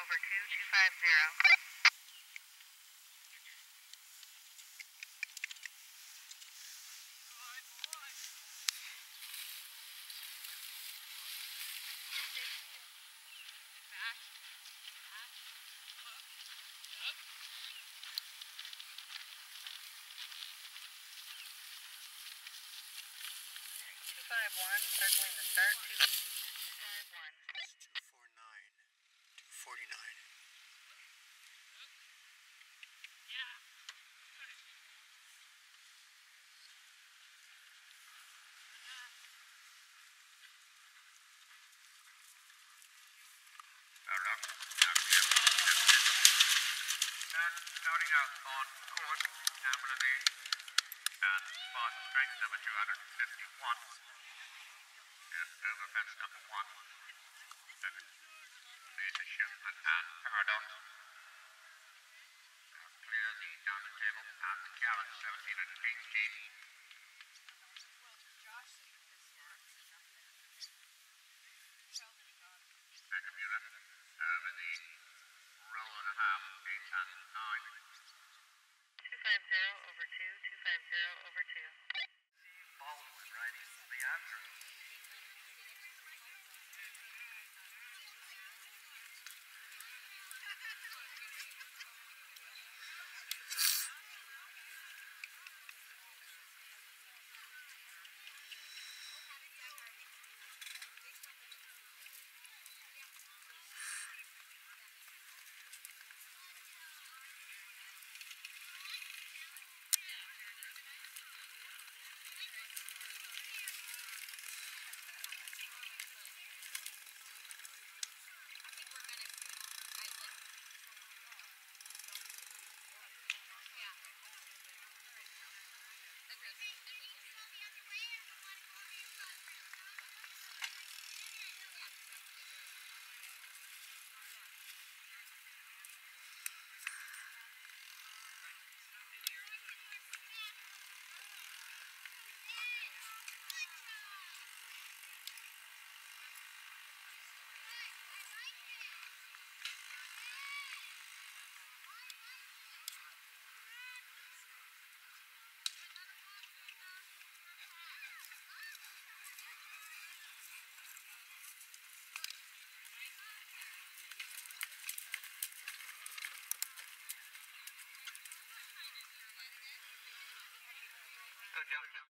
Over two two five one, circling the start, five one. Two four nine, two forty nine. Starting out on course, Amity and spot strength number 251. Yeah, over fence number one. There's Schuchman and paradox. Now clear the diamond table and the carrot 17 and 18. Second unit over the roll and a half, eight and nine. Two five zero over two, two five zero over Good job.